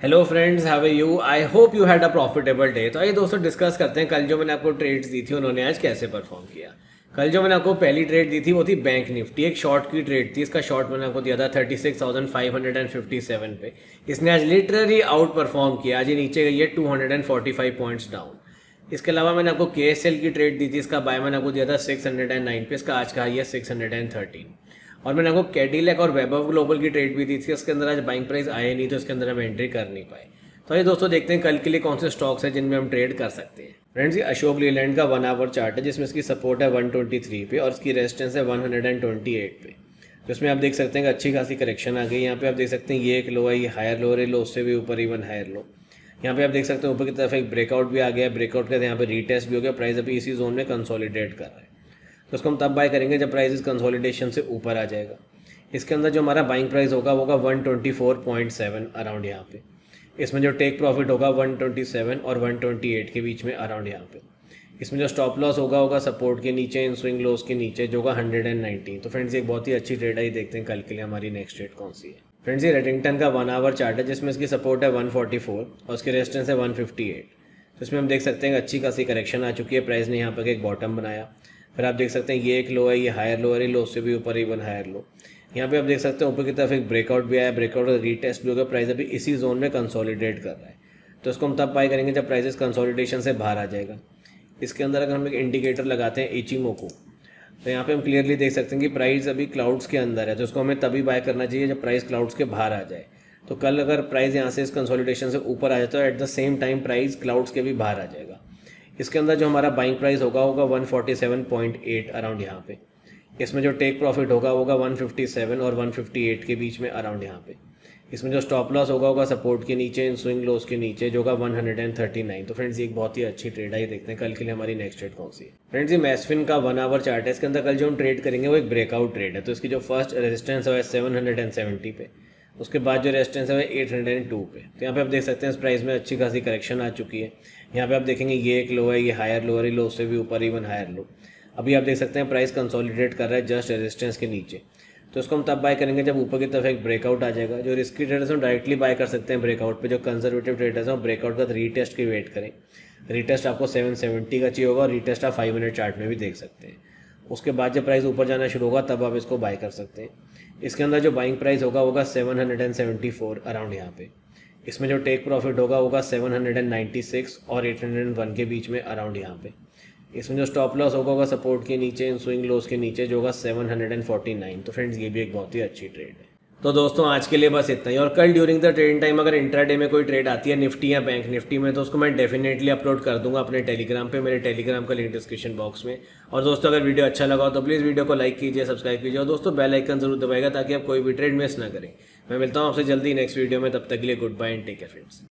Hello friends have a you I hope you had a profitable day तो आइए दोस्तों discuss करते हैं। कल जो मैंने आपको ट्रेड्स दी थी, उन्होंने आज कैसे परफॉर्म किया? कल जो मैंने आपको पहली ट्रेड दी थी, वो थी बैंक निफ्टी एक शॉर्ट की ट्रेड थी। इसका शॉर्ट मैंने आपको दिया था thirty six thousand five hundred and fifty seven पे। इसने आज लिटरली आउट परफॉर्म किया। आज ये नीचे गई है two hundred and forty five points down इसके अलावा मैंने आपको के की ट्रेड दी थी। इसका बाय मैंने आपको दिया था सिक्स हंड्रेड एंड नाइन पे। इसका आज का हाई है सिक्स हंड्रेड एंड थर्टीन और मैंने आपको कैडिलैक और वेब ग्लोबल की ट्रेड भी दी थी इसके अंदर आज बाइंग प्राइस आए नहीं तो इसके अंदर हम एंट्री कर नहीं पाए। तो ये दोस्तों देखते हैं कल के लिए कौन से स्टॉक्स हैं जिनमें हम ट्रेड कर सकते हैं। फ्रेंड्स ये अशोक लीलैंड का वन आवर चार्ट है, जिसमें इसकी सपोर्ट है 123 पे और इसकी रेजिस्टेंस है 128 पे। तो इसमें आप देख सकते हैं अच्छी खासी करेक्शन आ गई। यहाँ पे आप देख सकते हैं ये एक लो है, ये हायर लो है लो उससे भी ऊपर इवन हायर लो यहाँ पे आप देख सकते हैं ऊपर की तरफ़ एक ब्रेकआउट भी आ गया ब्रेकआउट का यहाँ पे रीटेस्ट भी हो गया। प्राइस अभी इसी जोन में कंसोलिडेट कर रहा है। तो उसको हम तब बाय करेंगे जब प्राइस इस कंसोलिडेशन से ऊपर आ जाएगा। इसके अंदर जो हमारा बाइंग प्राइस होगा, वो होगा one twenty four point seven around यहाँ पे। इसमें जो टेक प्रॉफिट होगा 127 और 128 के बीच में अराउंड यहाँ पे। इसमें जो स्टॉप लॉस होगा होगा सपोर्ट के नीचे इन स्विंग लॉस के नीचे, जो होगा 119 तो फ्रेंड्स एक बहुत ही अच्छी ट्रेड है देखते हैं कल के लिए हमारी नेक्स्ट ट्रेड कौन सी है। फ्रेंड्स ये रेडिंगटन का वन आवर चार्ट है, जिसमें इसकी सपोर्ट है 144 और उसकी रेजिस्टेंस है 158 तो इसमें हम देख सकते हैं अच्छी खासी करेक्शन आ चुकी है प्राइस ने यहाँ पर एक बॉटम बनाया। फिर आप देख सकते हैं ये एक लो है, ये हायर लो है लो उससे भी ऊपर इवन हायर लो यहाँ पे आप देख सकते हैं ऊपर की तरफ़ एक ब्रेकआउट भी आया ब्रेकआउट का रीटेस्ट भी होगा प्राइस अभी इसी जोन में कंसोलिडेट कर रहा है। तो इसको हम तब पाई करेंगे जब प्राइसेस कंसोलिडेशन से बाहर आ जाएगा। इसके अंदर अगर हम एक इंडिकेटर लगाते हैं एचिमो को तो यहाँ पे हम क्लियरली देख सकते हैं कि प्राइस अभी क्लाउड्स के अंदर है तो उसको हमें तभी बाय करना चाहिए जब प्राइस क्लाउड्स के बाहर आ जाए। तो कल अगर प्राइस यहाँ से इस कंसोलिडेशन से ऊपर आ जाए तो at the same time price clouds के भी बाहर आ जाएगा। इसके अंदर जो हमारा बाइंग प्राइस होगा होगा 147.8 अराउंड यहाँ पे। इसमें जो टेक प्रॉफिट होगा होगा 157 और 158 के बीच में अराउंड यहाँ पे। इसमें जो स्टॉप लॉस होगा होगा सपोर्ट के नीचे इन स्विंग लॉस के नीचे, जो होगा 139 तो फ्रेंड्स ये एक बहुत ही अच्छी ट्रेड है, ये देखते हैं कल के लिए हमारी नेक्स्ट ट्रेड कौन सी है। फ्रेंड्स ये मैसफिन का वन आवर चार्ट है। इसके अंदर कल जो हम ट्रेड करेंगे, वो एक ब्रेकआउट ट्रेड है। तो इसकी जो फ़र्स्ट रेजिस्टेंस है सेवन हंड्रेड पे। उसके बाद जो रेजिस्टेंस है वो एट हंड्रेड एंड टू पे। तो यहाँ पे आप देख सकते हैं इस प्राइस में अच्छी खासी करेक्शन आ चुकी है। यहाँ पे आप देखेंगे ये एक लो है, ये हायर लो ही लो से भी ऊपर इवन हायर लो अभी आप देख सकते हैं प्राइस कंसोलिडेट कर रहा है जस्ट रेजिस्टेंस के नीचे। तो उसको हम तब बाय करेंगे जब ऊपर की तरफ़ एक ब्रेकआउट आ जाएगा। जो रिस्की ट्रेडर्स हम डायरेक्टली बाय कर सकते हैं ब्रेकआउट पे। जो कंजर्वेटिव ट्रेडर्स हैं, वो ब्रेकआउट का रीटेस्ट की वेट करें। रीटेस्ट आपको सेवन सेवेंटी का चाहिए होगा और रीटेस्ट आप फाइव मिनट चार्ट में भी देख सकते हैं। उसके बाद जब प्राइस ऊपर जाना शुरू होगा, तब आप इसको बाय कर सकते हैं। इसके अंदर जो बाइंग प्राइस होगा होगा seven hundred and seventy four around यहाँ पे। इसमें जो टेक प्रॉफिट होगा होगा seven hundred and ninety six और एट हंड्रेड एंड वन के बीच में अराउंड यहाँ पे। इसमें जो स्टॉप लॉस होगा होगा सपोर्ट के नीचे इन स्विंग लॉस के नीचे, जो होगा 749 तो फ्रेंड्स ये भी एक बहुत ही अच्छी ट्रेड है। तो दोस्तों, आज के लिए बस इतना ही। और कल ड्यूरिंग द ट्रेडिंग टाइम अगर इंट्राडे में कोई ट्रेड आती है निफ्टी या बैंक निफ्टी में तो उसको मैं डेफिनेटली अपलोड कर दूँगा अपने टेलीग्राम पे, मेरे टेलीग्राम का लिंक डिस्क्रिप्शन बॉक्स में। और दोस्तों, अगर वीडियो अच्छा लगा तो प्लीज़ वीडियो को लाइक कीजिए सब्सक्राइब कीजिए, और दोस्तों बेल आइकन ज़रूर दबाएगा ताकि आप कोई भी ट्रेड मिस ना करें। मैं मिलता हूँ आपसे जल्दी नेक्स्ट वीडियो में, तब तक के लिए goodbye and take care friends